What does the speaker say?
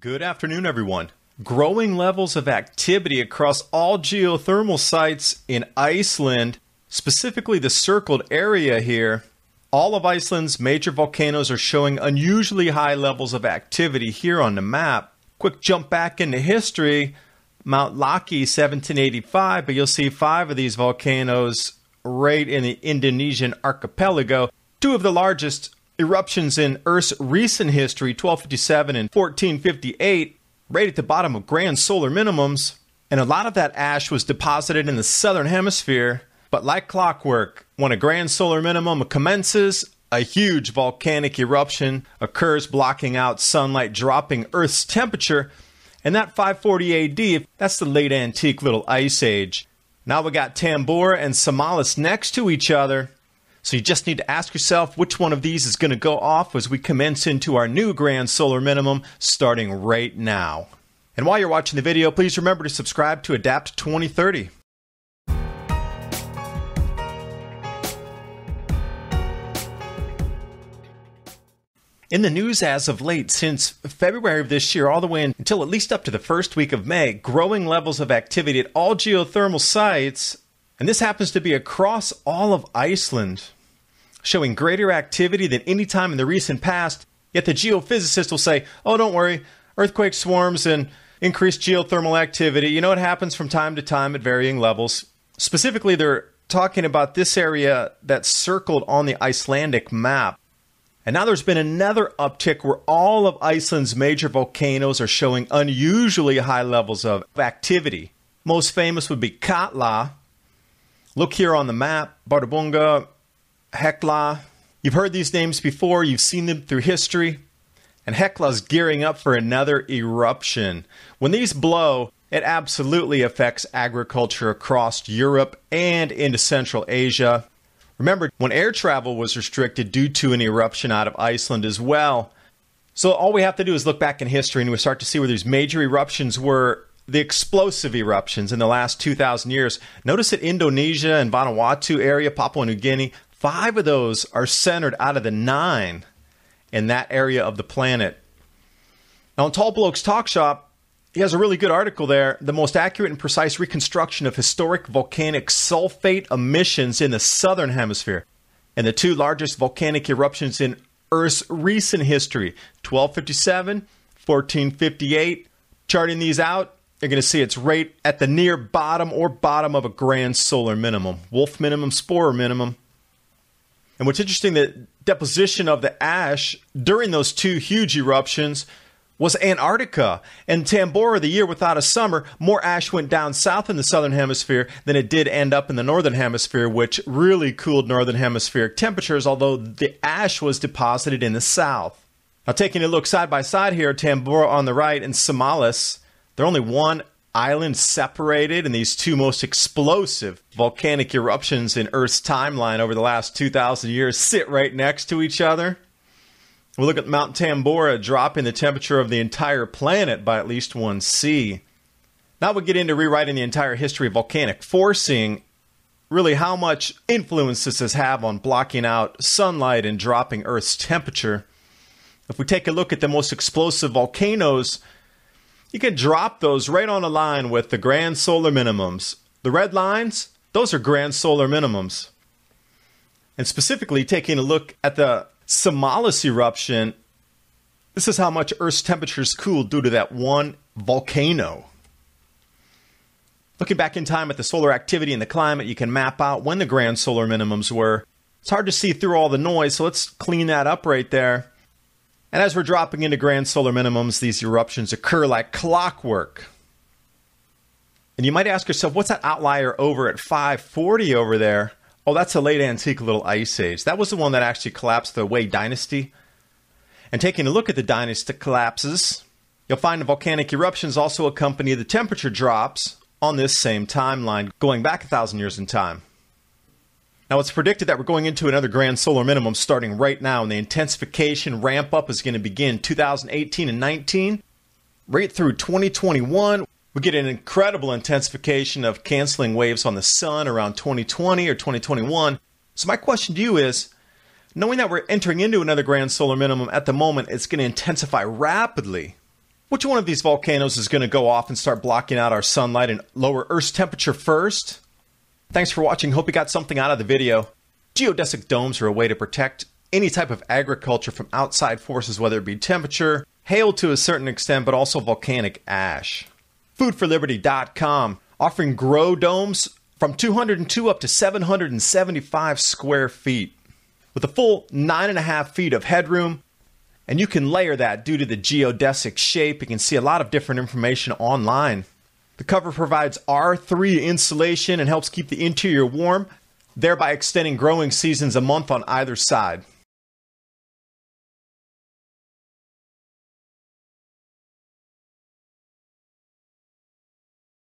Good afternoon, everyone. Growing levels of activity across all geothermal sites in Iceland, specifically the circled area here. All of Iceland's major volcanoes are showing unusually high levels of activity here on the map. Quick jump back into history Mount Laki 1785, but you'll see five of these volcanoes right in the Indonesian archipelago. Two of the largest eruptions in Earth's recent history, 1257 and 1458, right at the bottom of grand solar minimums. And a lot of that ash was deposited in the southern hemisphere. But like clockwork, when a grand solar minimum commences, a huge volcanic eruption occurs, blocking out sunlight, dropping Earth's temperature. And that 540 AD, that's the late antique little ice age. Now we got Tambora and Samalas next to each other. So you just need to ask yourself which one of these is going to go off as we commence into our new grand solar minimum starting right now. And while you're watching the video, please remember to subscribe to Adapt 2030. In the news as of late, since February of this year, all the way until at least up to the first week of May, growing levels of activity at all geothermal sites, and this happens to be across all of Iceland, showing greater activity than any time in the recent past. Yet the geophysicists will say, oh, don't worry, earthquake swarms and increased geothermal activity, you know, it happens from time to time at varying levels. Specifically, they're talking about this area that's circled on the Icelandic map. And now there's been another uptick where all of Iceland's major volcanoes are showing unusually high levels of activity. Most famous would be Katla. Look here on the map Bardarbunga, Hekla. You've heard these names before, you've seen them through history. And Hekla's gearing up for another eruption. When these blow, it absolutely affects agriculture across Europe and into Central Asia. Remember, when air travel was restricted due to an eruption out of Iceland as well. So all we have to do is look back in history and we start to see where these major eruptions were the explosive eruptions in the last 2,000 years. Notice that Indonesia and Vanuatu area, Papua New Guinea, five of those are centered out of the nine in that area of the planet. Now, on Tallbloke's Talkshop, he has a really good article there. The most accurate and precise reconstruction of historic volcanic sulfate emissions in the southern hemisphere and the two largest volcanic eruptions in Earth's recent history 1257, 1458. Charting these out, you're going to see it's right at the near bottom or bottom of a grand solar minimum, Wolf minimum, Sporer minimum. And what's interesting, the deposition of the ash during those two huge eruptions was Antarctica. And Tambora, the year without a summer, more ash went down south in the southern hemisphere than it did end up in the northern hemisphere, which really cooled northern hemispheric temperatures, although the ash was deposited in the south. Now, taking a look side by side here, Tambora on the right and Samalas, they're only one island separated, and these two most explosive volcanic eruptions in Earth's timeline over the last 2,000 years sit right next to each other. We look at Mount Tambora dropping the temperature of the entire planet by at least 1 C. Now we get into rewriting the entire history of volcanic forcing, really how much influence this has had on blocking out sunlight and dropping Earth's temperature. If we take a look at the most explosive volcanoes, you can drop those right on a line with the grand solar minimums. The red lines, those are grand solar minimums. And specifically taking a look at the Samalas eruption, this is how much Earth's temperatures cooled due to that one volcano. Looking back in time at the solar activity and the climate, you can map out when the grand solar minimums were. It's hard to see through all the noise, so let's clean that up right there. And as we're dropping into grand solar minimums, these eruptions occur like clockwork. And you might ask yourself, what's that outlier over at 540 over there? Oh, that's a late antique little ice age. That was the one that actually collapsed the Wei dynasty. And taking a look at the dynasty collapses, you'll find the volcanic eruptions also accompany the temperature drops on this same timeline, going back a thousand years in time. Now, it's predicted that we're going into another grand solar minimum starting right now, and the intensification ramp up is going to begin 2018 and 19, right through 2021. We get an incredible intensification of canceling waves on the sun around 2020 or 2021. So, my question to you is knowing that we're entering into another grand solar minimum at the moment, it's going to intensify rapidly. Which one of these volcanoes is going to go off and start blocking out our sunlight and lower Earth's temperature first? Thanks for watching. Hope you got something out of the video. Geodesic domes are a way to protect any type of agriculture from outside forces, whether it be temperature, hail to a certain extent, but also volcanic ash. Foodforliberty.com offering grow domes from 202 up to 775 square feet with a full 9.5 feet of headroom. And you can layer that due to the geodesic shape. You can see a lot of different information online. The cover provides R3 insulation and helps keep the interior warm, thereby extending growing seasons a month on either side.